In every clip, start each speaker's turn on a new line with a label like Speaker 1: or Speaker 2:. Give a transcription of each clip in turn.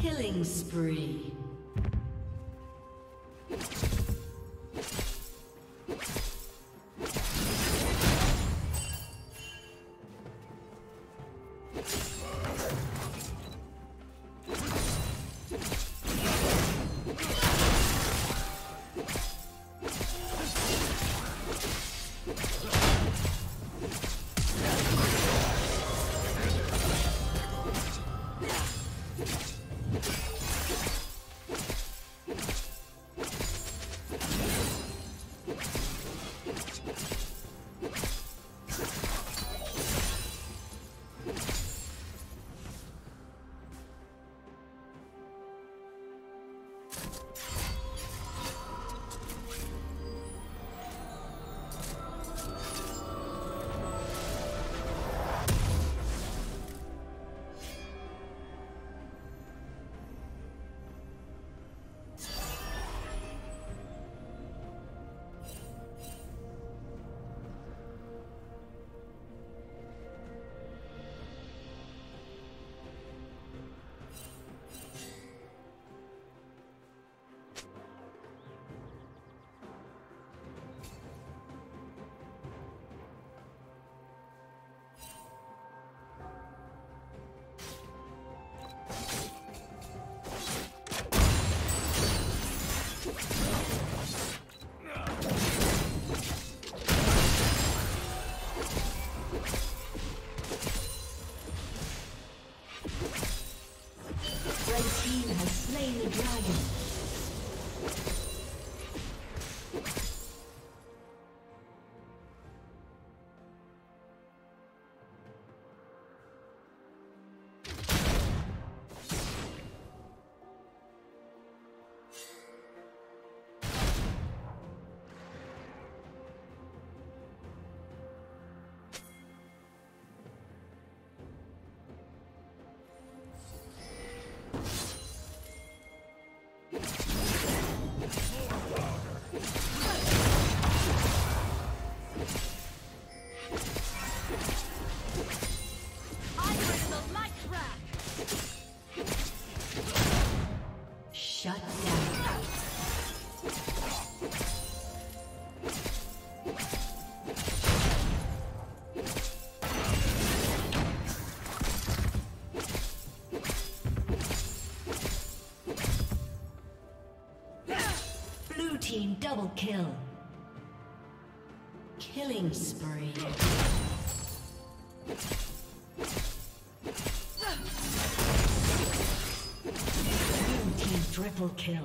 Speaker 1: Killing spree. Slain. Double kill. Killing spree. Blue team triple kill.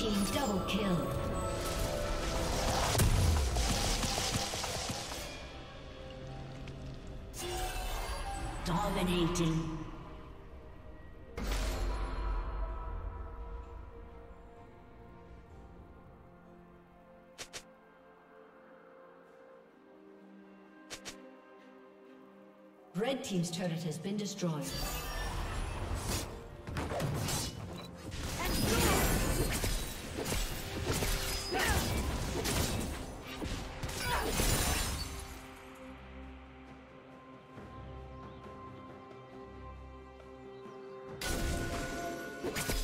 Speaker 1: Team double kill. Dominating. Red Team's turret has been destroyed.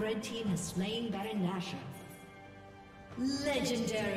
Speaker 1: Red team has slain Baron Nashor. Legendary.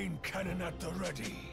Speaker 2: main cannon at the ready.